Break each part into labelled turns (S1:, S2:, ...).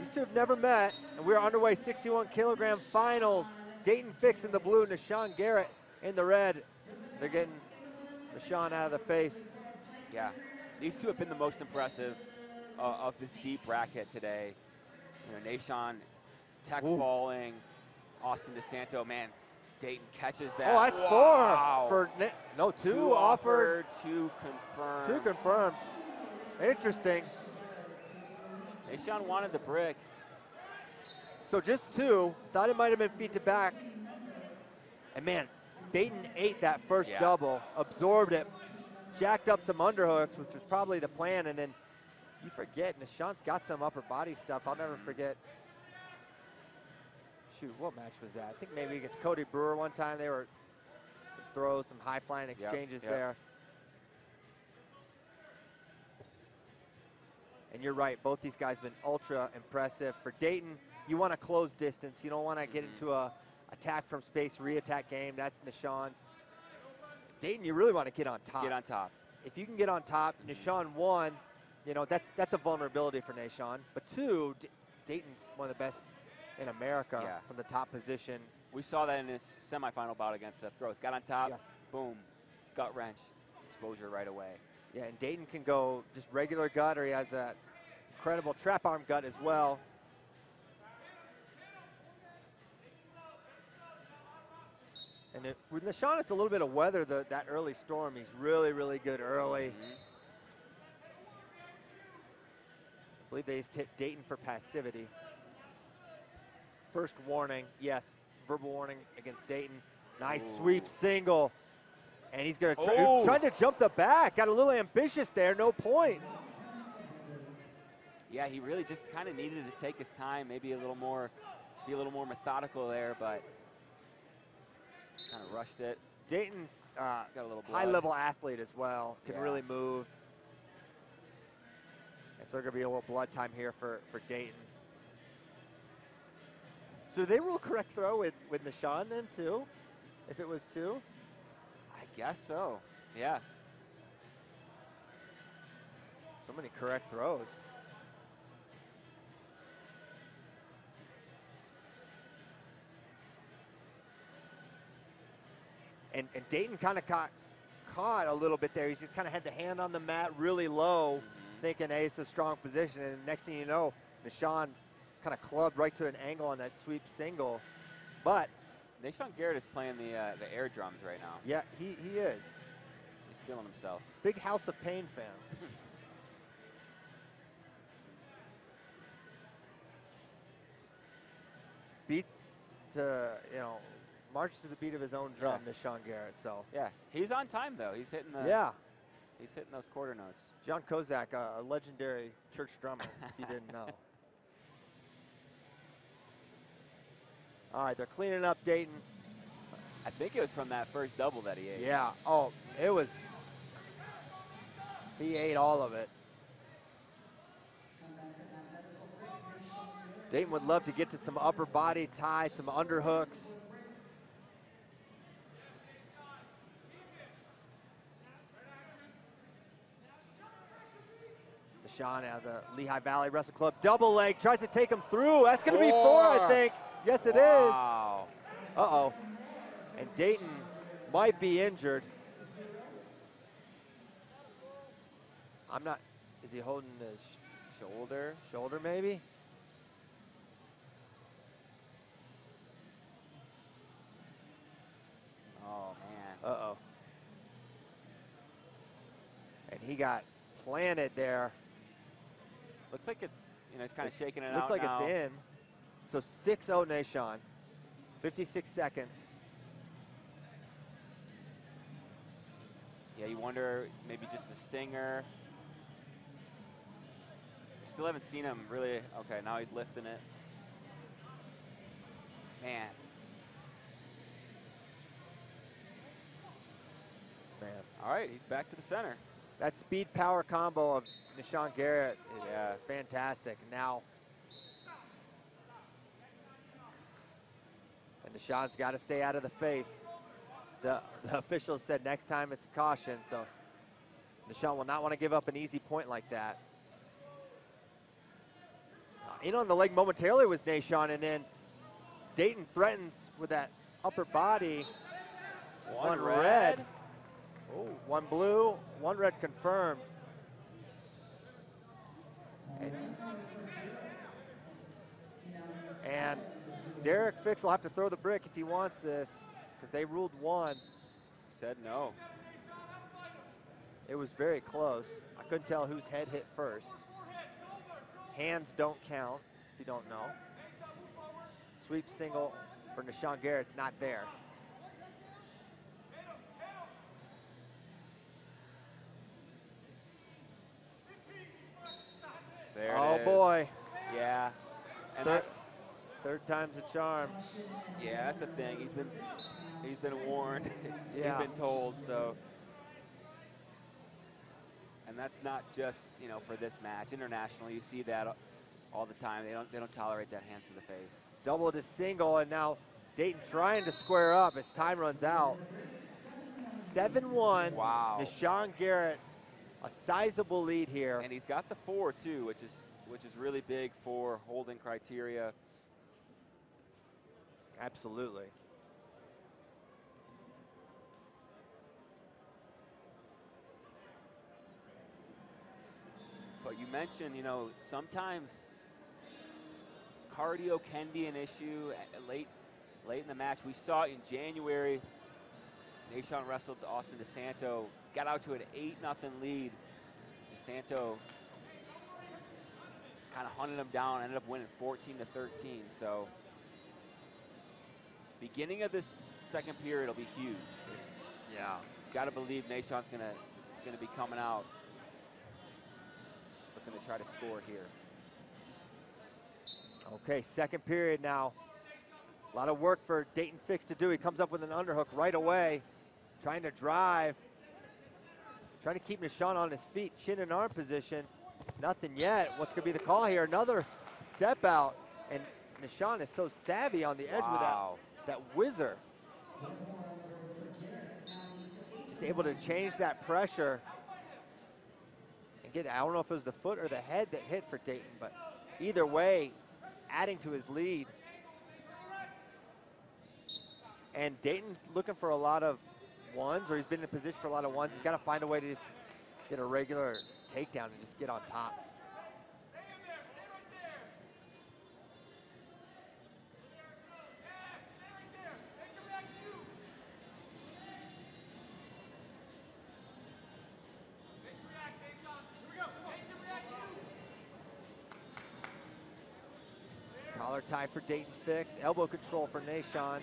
S1: These two have never met, and we're underway 61 kilogram finals. Daton Fix in the blue, Nahshon Garrett in the red. They're getting Nahshon out of the face.
S2: Yeah, these two have been the most impressive uh, of this deep bracket today. You know, Nahshon, Tech
S1: Ooh.
S2: falling, Austin DeSanto, man, Daton catches that.
S1: Oh, that's
S2: Wow.
S1: four for no two,
S2: two
S1: offered,
S2: offered, two confirmed.
S1: two confirmed. Interesting.
S2: Nahshon wanted the brick.
S1: So just two. Thought it might have been feet to back. And man, Daton ate that first
S2: Yeah.
S1: double, absorbed it, jacked up some underhooks, which was probably the plan, and then you forget, Nahshon's got some upper body stuff. I'll never forget. Shoot, what match was that? I think maybe against Cody Brewer one time. They were some throws, some high flying exchanges
S2: yep.
S1: there. And you're right, both these guys have been ultra impressive. For Daton, you want to close distance. You don't want to get
S2: Mhm.
S1: into a attack from space, re-attack game. That's Nahshon's. Daton, you really want to get on top.
S2: Get on top.
S1: If you can get on top, Nahshon one, you know, that's that's a vulnerability for Nahshon. But two, D- Daton's one of the best in America
S2: Yeah.
S1: from the top position.
S2: We saw that in his semifinal bout against Seth Gross. Got on top,
S1: Yes.
S2: boom, gut wrench, exposure right away.
S1: Yeah, and Daton can go just regular gut, or he has that incredible trap arm gut as well. And it, with Nahshon, it's a little bit of weather, the, that early storm. He's really, really good early.
S2: Mhm.
S1: I believe they just hit Daton for passivity. First warning, yes, verbal warning against Daton. Nice sweep single. And he's gonna try,
S2: Oh.
S1: trying to jump the back. Got a little ambitious there, no points.
S2: Yeah, he really just kind of needed to take his time, maybe a little more, be a little more methodical there, but kind of rushed it.
S1: Daton's uh,
S2: Got a little blood.
S1: high level athlete as well, can
S2: Yeah.
S1: really move. And so there's gonna be a little blood time here for, for Daton. So they rule correct throw with, with Nahshon then too? If it was two?
S2: Guess so. Yeah.
S1: So many correct throws. And, and Daton kind of caught caught a little bit there. He's just kind of had the hand on the mat really low,
S2: Mhm.
S1: thinking, hey, it's a strong position. And next thing you know, Nahshon kind of clubbed right to an angle on that sweep single. But
S2: Nahshon Garrett is playing the uh, the air drums right now.
S1: yeah, he, he is.
S2: He's feeling himself.
S1: Big House of Pain fan. Beats to, you know, marches to the beat of his own drum,
S2: Yeah.
S1: Nahshon Garrett. So,
S2: Yeah, he's on time though. He's hitting the
S1: yeah,
S2: he's hitting those quarter notes.
S1: John Kozak, a, a legendary church drummer, if you didn't know. All right, they're cleaning up Daton.
S2: I think it was from that first double that he ate.
S1: Yeah. Oh, it was. He ate all of it. Daton would love to get to some upper body ties, some underhooks. Deshaun out of the Lehigh Valley Wrestling Club. Double leg, tries to take him through. That's going to be four, I think. Yes, it is.
S2: wow.
S1: Uh-oh. And Daton might be injured. I'm not, is he holding his sh-
S2: Shoulder.
S1: shoulder maybe?
S2: Oh man.
S1: Uh-oh. And he got planted there.
S2: Looks like it's you know he's kind of shaking it
S1: Looks
S2: out
S1: like
S2: now.
S1: it's in. So 6-0 Nahshon. 56 seconds.
S2: Yeah, you wonder maybe just a stinger. Still haven't seen him really. Okay, now he's lifting it. Man,
S1: Man.
S2: all right, he's back to the center.
S1: That speed power combo of Nahshon Garrett is
S2: Yeah.
S1: fantastic. Now, and Nahshon's got to stay out of the face. The, the officials said next time it's a caution, so Nahshon will not want to give up an easy point like that. Ah, in on the leg momentarily was Nahshon, and then Daton threatens with that upper body.
S2: One,
S1: One
S2: red.
S1: red. Oh, one blue, one red confirmed. And, and Derek Fix will have to throw the brick if he wants this, because they ruled one.
S2: Said no.
S1: It was very close. I couldn't tell whose head hit first. Hands don't count, if you don't know. Sweep single for Nahshon Garrett's not there.
S2: There
S1: oh boy,
S2: Yeah. And
S1: Third-
S2: that's
S1: third time's a charm.
S2: yeah, that's a thing. He's been he's been warned.
S1: Yeah.
S2: he's been told. So. And that's not just you know for this match. Internationally, you see that all the time. They don't they don't tolerate that hands to the face.
S1: Double to single, and now Daton trying to square up as time runs out. 7-1.
S2: Wow.
S1: Nahshon Garrett, a sizable lead here.
S2: And he's got the four too, which is which is really big for holding criteria.
S1: Absolutely.
S2: But you mentioned, you know, sometimes cardio can be an issue eh, late, late in the match. We saw in January. Nahshon wrestled Austin DeSanto, got out to an eight nothing lead. DeSanto kind of hunted him down, ended up winning 14 to 13. So, beginning of this second period will be huge.
S1: Yeah.
S2: Got to believe Nahshon's gonna gonna be coming out looking to try to score here.
S1: Okay, second period now. A lot of work for Daton Fix to do. He comes up with an underhook right away, trying to drive, trying to keep Nahshon on his feet, chin and arm position. Nothing yet. What's going to be the call here? Another step out, and Nahshon is so savvy on the edge with that,
S2: Wow.
S1: That whizzer. Just able to change that pressure and get, I don't know if it was the foot or the head that hit for Daton, but either way, adding to his lead. And Daton's looking for a lot of ones, or he's been in a position for a lot of ones. He's got to find a way to just get a regular takedown and just get on top. Collar tie for Daton Fix. Elbow control for Nahshon.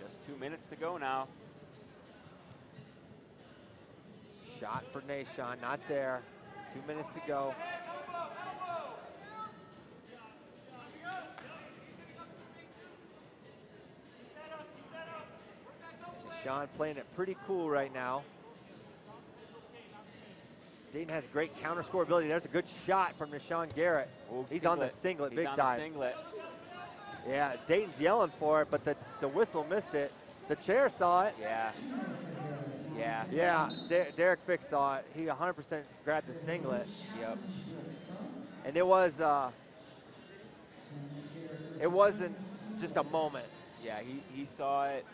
S2: Just two minutes to go now.
S1: Shot for Nahshon, not there. Two minutes to go. Sean playing it pretty cool right now. Daton has great counter score ability. There's a good shot from Nahshon Garrett.
S2: Ooh,
S1: He's on the singlet
S2: He's
S1: big
S2: on
S1: time.
S2: The singlet.
S1: Yeah, Dayton's yelling for it, but the, the whistle missed it. The chair saw it.
S2: Yeah. Yeah.
S1: Yeah, Der- Derek Fix saw it. He 100% grabbed the singlet.
S2: Yep.
S1: And it was, uh, it wasn't just a moment.
S2: Yeah. He he saw it.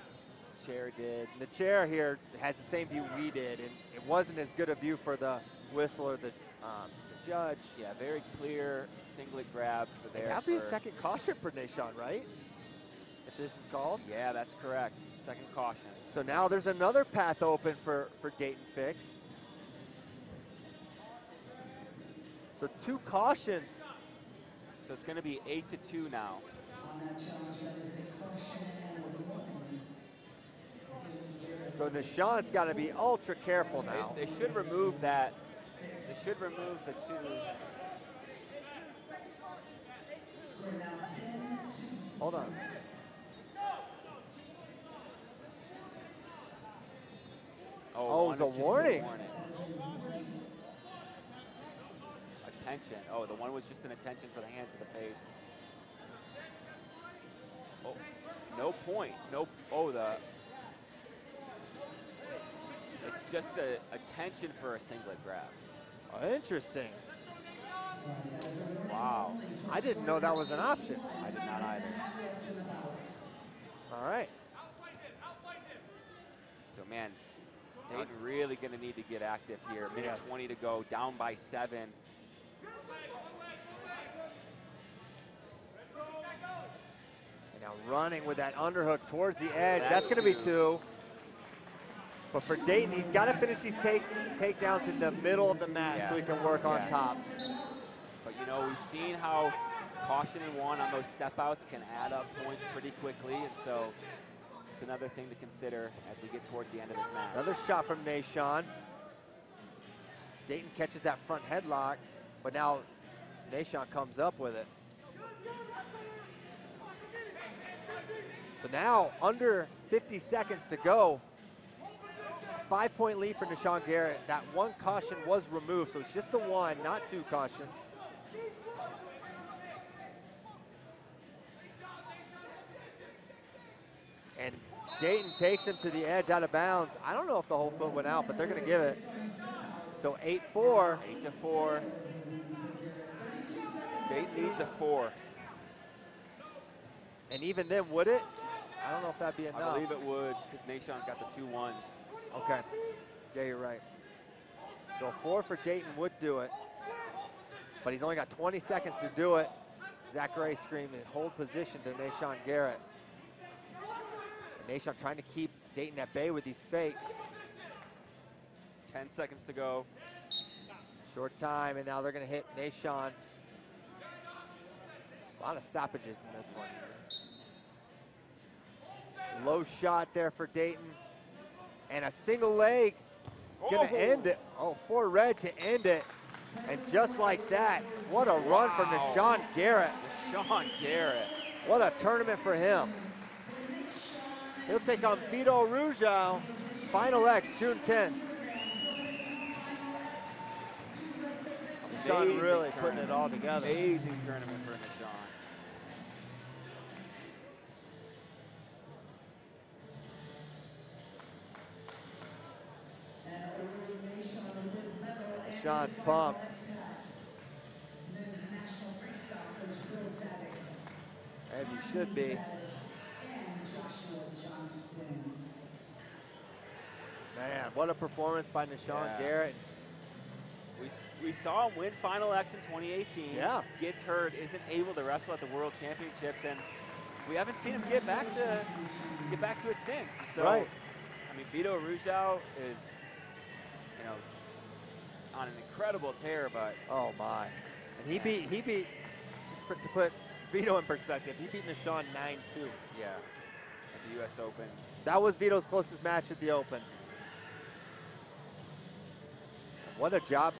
S2: Chair did.
S1: The chair here has the same view we did, and it wasn't as good a view for the whistle or the, um, the judge.
S2: Yeah. Very clear singlet grab for there.
S1: That'd be a second caution for Nahshon, right? If this is called.
S2: Yeah, that's correct. Second caution.
S1: So now there's another path open for, for Daton Fix. So two cautions.
S2: So it's going to be eight to two now.
S1: So Nahshon's got to be ultra careful now.
S2: They, they should remove that. They should remove the two.
S1: Hold on. Oh, oh
S2: one
S1: it's a
S2: is just
S1: warning.
S2: Attention. Oh, the one was just an attention for the hands to the face. Oh, no point. No. Oh, the. It's just a, attention for a singlet grab.
S1: Oh, interesting.
S2: Wow.
S1: I didn't know that was an option.
S2: I did not either.
S1: All right.
S2: So man, they're really going to need to get active here. Minute
S1: Yes.
S2: 20 to go, down by seven.
S1: And now running with that underhook towards the edge.
S2: That's
S1: That's going to be
S2: two.
S1: But for Daton, he's got to finish these take takedowns in the middle of the mat so he can work on
S2: Yeah.
S1: top.
S2: But you know, we've seen how caution and one on those step outs can add up points pretty quickly, and so it's another thing to consider as we get towards the end of this match.
S1: Another shot from Nahshon. Daton catches that front headlock, but now Nahshon comes up with it. So now, under 50 seconds to go, five point lead for Nahshon Garrett. That one caution was removed, so it's just the one, not two cautions. And Daton takes him to the edge out of bounds. I don't know if the whole foot went out, but they're going to give it. So 8-4.
S2: Eight to four. Daton needs a four.
S1: And even then, would it? I don't know if that'd be enough.
S2: I believe it would, because Nahshon's got the two ones.
S1: Okay. Yeah, you're right. So a four for Daton would do it. But he's only got 20 seconds to do it. Zachary screaming, hold position to Nahshon Garrett. And Nahshon trying to keep Daton at bay with these fakes.
S2: 10 seconds to go.
S1: Short time, and now they're going to hit Nahshon. A lot of stoppages in this one. Low shot there for Daton. And a single leg is going to
S2: Oh.
S1: end it. Oh, four red to end it. And just like that, what a run from
S2: Wow.
S1: Nahshon Garrett.
S2: Sean Garrett.
S1: What a tournament for him. He'll take on Vito Arujau. Final X, June 10th. Nahshon
S2: Amazing
S1: really putting it all together.
S2: Amazing tournament for Nahshon.
S1: Nahshon's pumped. As he should be. Man, what a performance by Nahshon
S2: Yeah.
S1: Garrett.
S2: We, we saw him win Final X in 2018.
S1: Yeah.
S2: Gets hurt, isn't able to wrestle at the World Championships, and we haven't seen him get back to get back to it since. So,
S1: Right.
S2: I mean, Vito Arujau is, you know, on an incredible tear, but
S1: Oh my. And he beat he beat just for, to put Vito in perspective, he beat Nahshon 9-2.
S2: yeah, at the U.S. Open.
S1: That was Vito's closest match at the Open. What a job